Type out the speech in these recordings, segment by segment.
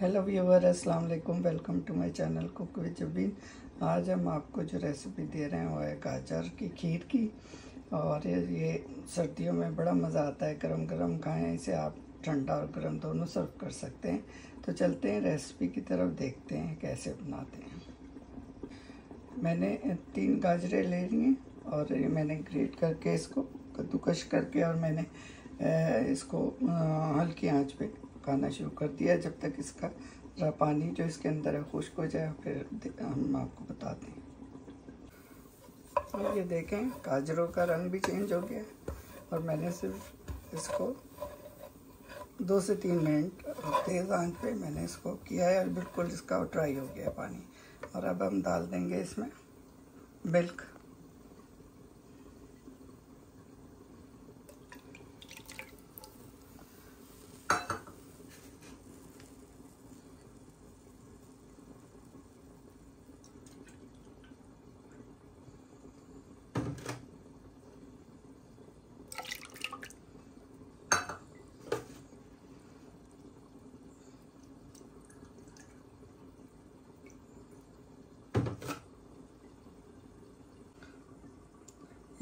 Hello viewer अस्सलाम वालेकुम। Welcome to my channel cook with Zubin आज हम आपको जो रेसिपी दे रहे हैं वो है गाजर की खीर की। और ये, ये सर्दियों में बड़ा मज़ा आता है। गरम गरम खाएँ इसे आप ठंडा और गरम दोनों सर्व कर सकते हैं। तो चलते हैं रेसिपी की तरफ़ देखते हैं कैसे बनाते हैं। मैंने तीन गाजरें ले ली हैं और मैंने ग्रेट करके इसको कद्दूकश करके और मैंने इसको हल्की आँच पे पकाना शुरू कर दिया। जब तक इसका पानी जो इसके अंदर है, खुश्क हो जाए, फिर हम आपको बताते हैं। और ये देखें, गाजरों का रंग भी चेंज हो गया और मैंने सिर्फ़ इसको दो से तीन मिनट तेज़ आँच पे मैंने इसको किया है और बिल्कुल इसका ड्राई हो गया पानी। और अब हम डाल देंगे इसमें मिल्क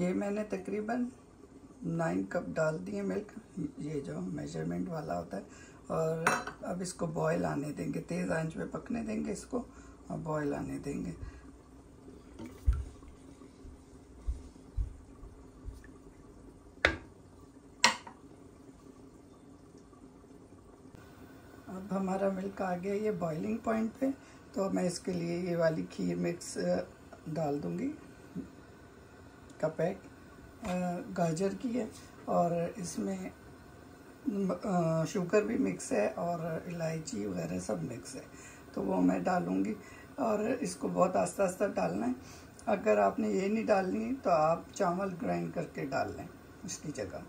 ये मैंने तकरीबन नाइन कप डाल दिए मिल्क। ये जो मेज़रमेंट वाला होता है। और अब इसको बॉयल आने देंगे। तेज़ आँच पे पकने देंगे इसको और बॉईल आने देंगे। अब हमारा मिल्क आ गया ये बॉइलिंग पॉइंट पे। तो मैं इसके लिए ये वाली खीर मिक्स डाल दूँगी। का पैक गाजर की है और इसमें शुगर भी मिक्स है और इलायची वगैरह सब मिक्स है। तो वो मैं डालूँगी और इसको बहुत आस्ता आस्ता डालना है। अगर आपने ये नहीं डालनी तो आप चावल ग्राइंड करके डाल लें उसकी जगह।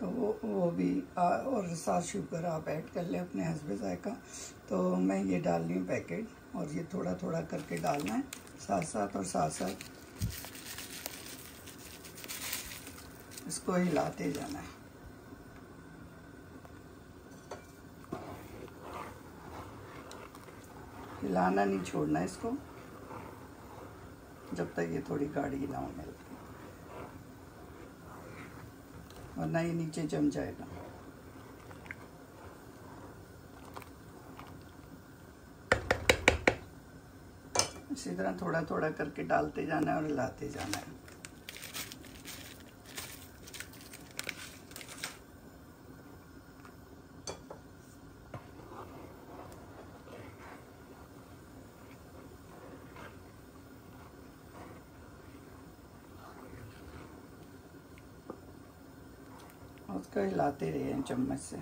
तो वो वो भी आ, और साथ शुगर आप ऐड कर लें अपने हसबे जायका। तो मैं ये डाल रही हूँ पैकेट और ये थोड़ा थोड़ा करके डालना है साथ साथ और साथ साथ इसको हिलाते जाना है। हिलाना नहीं छोड़ना इसको, जब तक ये थोड़ी गाढ़ी ना हो मिलती वरना ये नीचे जम जाएगा। इसी तरह थोड़ा थोड़ा करके डालते जाना है और हिलाते जाना है। उसको हिलाते रहे चम्मच से।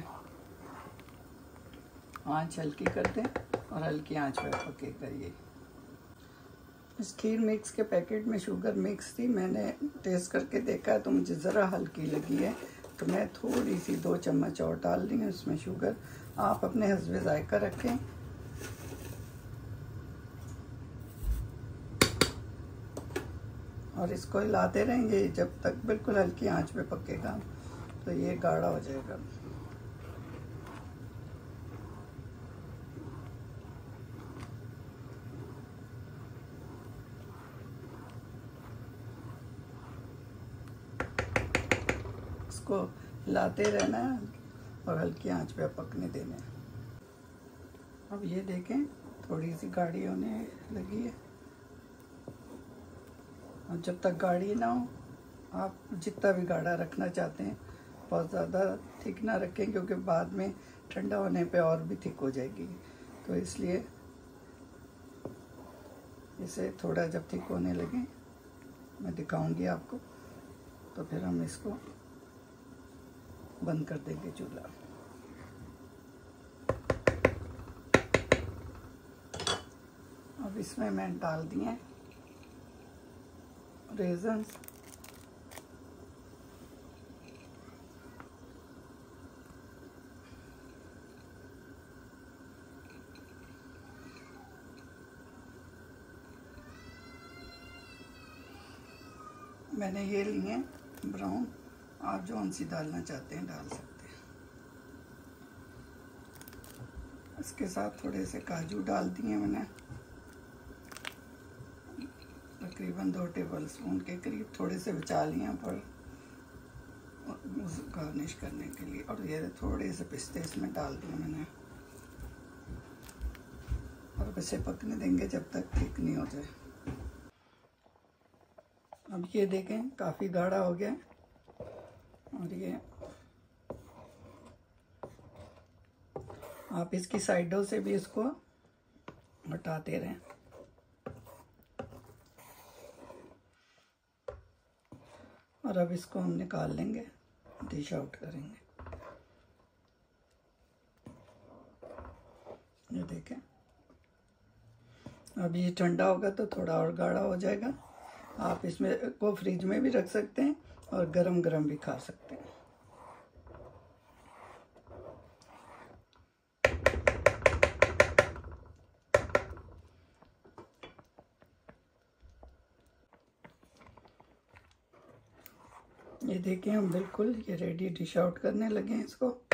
आँच हल्की कर दें और हल्की आँच पर पके करिए। इस खीर मिक्स के पैकेट में शुगर मिक्स थी, मैंने टेस्ट करके देखा तो मुझे ज़रा हल्की लगी है तो मैं थोड़ी सी दो चम्मच और डाल दी उसमें शुगर। आप अपने हसबे जायका रखें। और इसको हिलाते रहेंगे जब तक बिल्कुल हल्की आँच पे पकेगा। तो ये गाढ़ा हो जाएगा। इसको लाते रहना है और हल्की आँच पे पकने देना। अब ये देखें, थोड़ी सी गाढ़ी होने लगी है। और जब तक गाढ़ी ना हो, आप जितना भी गाढ़ा रखना चाहते हैं बहुत ज़्यादा थिक ना रखें, क्योंकि बाद में ठंडा होने पे और भी थिक हो जाएगी। तो इसलिए इसे थोड़ा जब थिक होने लगे, मैं दिखाऊँगी आपको तो फिर हम इसको बंद कर देंगे चूल्हा। अब इसमें मैं डाल दिए रेजन्स। मैंने ये लिए ब्राउन। आप जो सी डालना चाहते हैं, डाल सकते हैं। इसके साथ थोड़े से काजू डाल दिए मैंने। तकरीबन दो टेबल स्पून के करीब थोड़े से बचा लिए पर गार्निश करने के लिए। और ये थोड़े से पिस्ते इसमें डाल दिए मैंने। और इसे पकने देंगे जब तक ठीक नहीं हो जाए। अब ये देखें, काफ़ी गाढ़ा हो गया और ये आप इसकी साइडों से भी इसको हटाते रहें। और अब इसको हम निकाल लेंगे, डिश आउट करेंगे। ये देखें। अब ये ठंडा होगा तो थोड़ा और गाढ़ा हो जाएगा। आप इसमें को फ्रिज में भी रख सकते हैं और गरम गरम भी खा सकते हैं। ये देखिए, हम बिल्कुल ये रेडी डिश आउट करने लगे हैं इसको।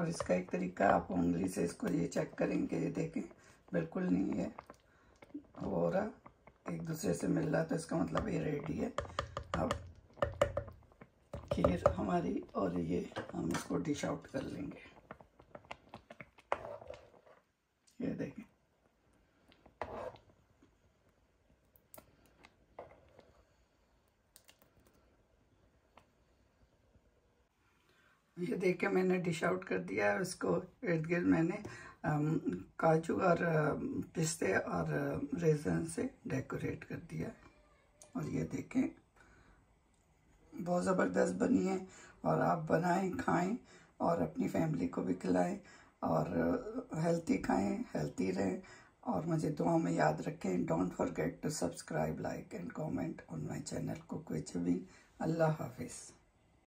और इसका एक तरीका आप उंगली से इसको ये चेक करेंगे, ये देखें, बिल्कुल नहीं है हो रहा, एक दूसरे से मिल रहा तो इसका मतलब ये रेडी है। अब खीर हमारी और ये हम इसको डिश आउट कर लेंगे ये देखें ये देख के मैंने डिश आउट कर दिया है इसको इर्द गिर्द मैंने काजू और पिस्ते और रेजन से डेकोरेट कर दिया और ये देखें, बहुत ज़बरदस्त बनी है और आप बनाएँ, खाएँ और अपनी फैमिली को भी खिलाएँ और हेल्थी खाएँ हेल्थी रहें और मुझे दुआ में याद रखें। Don't forget to subscribe like and comment on my channel cook with अल्लाह हाफिज़।